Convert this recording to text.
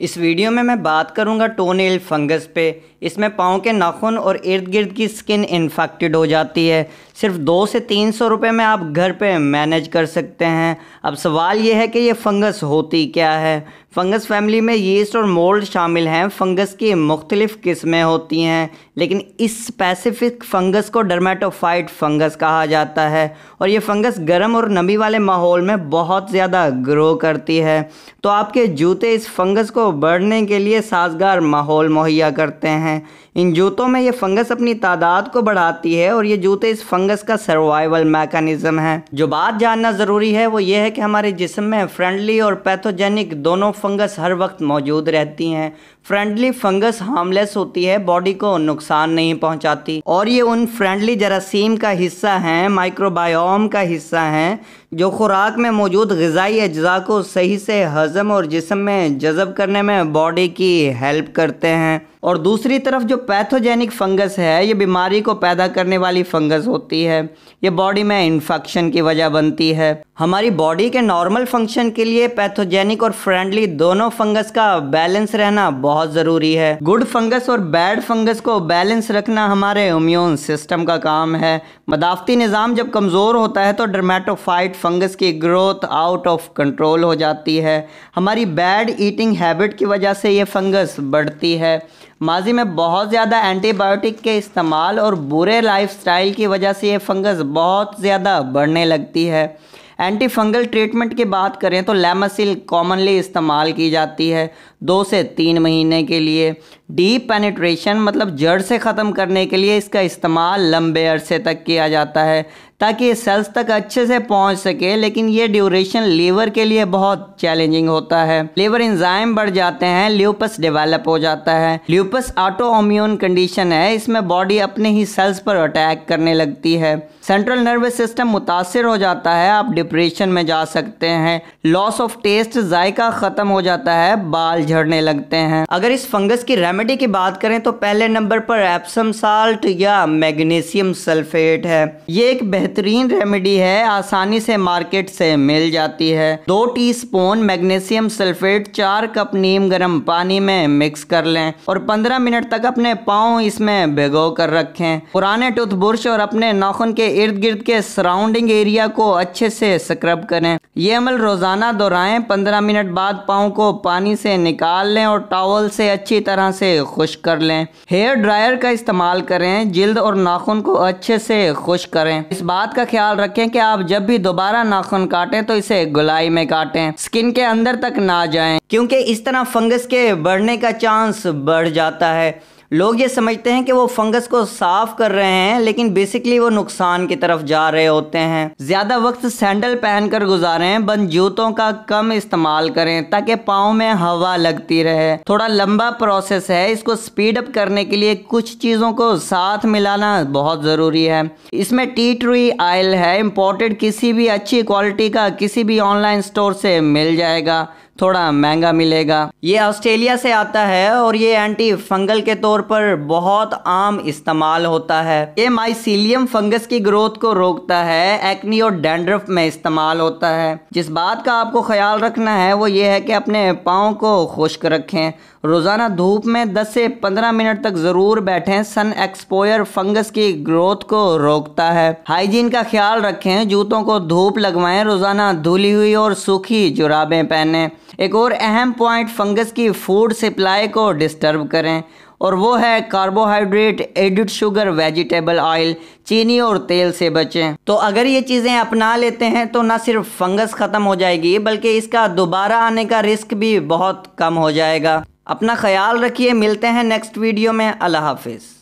इस वीडियो में मैं बात करूँगा टोनेल फंगस पे। इसमें पाँव के नाखून और इर्द गिर्द की स्किन इन्फेक्टेड हो जाती है। सिर्फ़ दो से तीन सौ रुपये में आप घर पे मैनेज कर सकते हैं। अब सवाल ये है कि ये फंगस होती क्या है? फंगस फैमिली में यीस्ट और मोल्ड शामिल हैं। फंगस की मुख्तलिफ़ किस्में होती हैं। लेकिन इस स्पेसिफिक फंगस को डर्मेटोफाइट फंगस कहा जाता है और ये फंगस गर्म और नमी वाले माहौल में बहुत ज़्यादा ग्रो करती है। तो आपके जूते इस फंगस को बढ़ने के लिए साजगार माहौल मुहैया करते हैं। इन जूतों में ये फंगस अपनी तादाद को बढ़ाती है और ये जूते इस फंगस का सर्वाइवल मैकेनिज्म है। जो बात जानना ज़रूरी है वो ये है कि हमारे जिसम में फ्रेंडली और पैथोजेनिक दोनों फंगस हर वक्त मौजूद रहती हैं। फ्रेंडली फंगस हार्मलेस होती है बॉडी को नुकसान नहीं पहुंचाती। और ये उन फ्रेंडली जरासीम का हिस्सा हैं माइक्रोबायोम का हिस्सा हैं जो खुराक में मौजूद गज़ाई अज्जा को सही से हज़म और जिसम में जज़ब करने में बॉडी की हेल्प करते हैं। और दूसरी तरफ़ जो पैथोजेनिक फंगस है, ये बीमारी को पैदा करने वाली फंगस होती है। ये बॉडी में इन्फेक्शन की वजह बनती है। हमारी बॉडी के नॉर्मल फ़ंक्शन के लिए पैथोजेनिक और फ्रेंडली दोनों फंगस का बैलेंस रहना बहुत ज़रूरी है। गुड फंगस और बैड फंगस को बैलेंस रखना हमारे इम्यून सिस्टम का काम है। मदाफती निज़ाम जब कमज़ोर होता है तो डर्मेटोफाइट फंगस की ग्रोथ आउट ऑफ़ कंट्रोल हो जाती है। हमारी बैड ईटिंग हैबिट की वजह से ये फंगस बढ़ती है। माजी में बहुत ज़्यादा एंटीबायोटिक के इस्तेमाल और बुरे लाइफस्टाइल की वजह से ये फंगस बहुत ज़्यादा बढ़ने लगती है। एंटी फंगल ट्रीटमेंट की बात करें तो लेमासिल कॉमनली इस्तेमाल की जाती है दो से तीन महीने के लिए। डीप पेनिट्रेशन मतलब जड़ से ख़त्म करने के लिए इसका इस्तेमाल लंबे अरसे तक किया जाता है। ताकि सेल्स तक अच्छे से पहुँच सके, लेकिन ये ड्यूरेशन लीवर के लिए बहुत चैलेंजिंग होता है। लीवर इंजाइम बढ़ जाते हैं ल्यूपस डेवलप हो जाता है। ल्यूपस ऑटो इम्यून कंडीशन है, इसमें बॉडी अपने ही सेल्स पर अटैक करने लगती है। सेंट्रल नर्वस सिस्टम मुतासर हो जाता है, आप डिप्रेशन में जा सकते हैं। लॉस ऑफ़ टेस्ट जायका ख़त्म हो जाता है, बाल झड़ने लगते हैं। अगर इस फंगस की रेमेडी की बात करें तो पहले नंबर पर एप्सम साल्ट या मैग्नीशियम सल्फेट है। ये एक बेहतरीन रेमेडी है, आसानी से मार्केट से मिल जाती है। दो टीस्पून मैग्नीशियम सल्फेट चार कप नीम गर्म पानी में मिक्स कर लें और पंद्रह मिनट तक अपने पाँव इसमें भिगो कर रखें। पुराने टूथब्रश और अपने नाखून के इर्द गिर्द के सराउंडिंग एरिया को अच्छे से स्क्रब करें। ये अमल रोज़ाना दोहराएँ, पंद्रह मिनट बाद पाँव को पानी से निकाल लें और टॉवल से अच्छी तरह से खुश कर लें। हेयर ड्रायर का इस्तेमाल करें, जिल्द और नाखून को अच्छे से खुश करें। इस बात का ख्याल रखें कि आप जब भी दोबारा नाखून काटें तो इसे गुलाई में काटें, स्किन के अंदर तक ना जाएँ, क्योंकि इस तरह फंगस के बढ़ने का चांस बढ़ जाता है। लोग ये समझते हैं कि वो फंगस को साफ़ कर रहे हैं, लेकिन बेसिकली वो नुकसान की तरफ़ जा रहे होते हैं। ज़्यादा वक्त सैंडल पहनकर गुजारें, बंद जूतों का कम इस्तेमाल करें, ताकि पाँव में हवा लगती रहे। थोड़ा लंबा प्रोसेस है, इसको स्पीड अप करने के लिए कुछ चीज़ों को साथ मिलाना बहुत ज़रूरी है। इसमें टी ट्री ऑयल है इम्पोर्टेड किसी भी अच्छी क्वालिटी का किसी भी ऑनलाइन स्टोर से मिल जाएगा। थोड़ा महँगा मिलेगा। ये ऑस्ट्रेलिया से आता है और ये एंटी फंगल के तौर पर बहुत आम इस्तेमाल होता है। ये माइसिलियम फंगस की ग्रोथ को रोकता है एक्नी और डेंड्रफ में इस्तेमाल होता है। जिस बात का आपको ख्याल रखना है, वो ये है कि अपने पाओ को खुश्क रखें। रोज़ाना धूप में 10 से 15 मिनट तक ज़रूर बैठें। सन एक्सपोयर फंगस की ग्रोथ को रोकता है। हाइजीन का ख्याल रखें, जूतों को धूप लगवाएँ, रोज़ाना धुली हुई और सूखी जुराबें पहने। एक और अहम पॉइंट फंगस की फ़ूड सप्लाई को डिस्टर्ब करें। और वो है carbohydrate added sugar vegetable oil चीनी और तेल से बचें। तो अगर ये चीज़ें अपना लेते हैं तो ना सिर्फ़ फंगस ख़त्म हो जाएगी, बल्कि इसका दोबारा आने का रिस्क भी बहुत कम हो जाएगा। अपना ख्याल रखिए मिलते हैं नेक्स्ट वीडियो में। अल्लाह हाफिज़।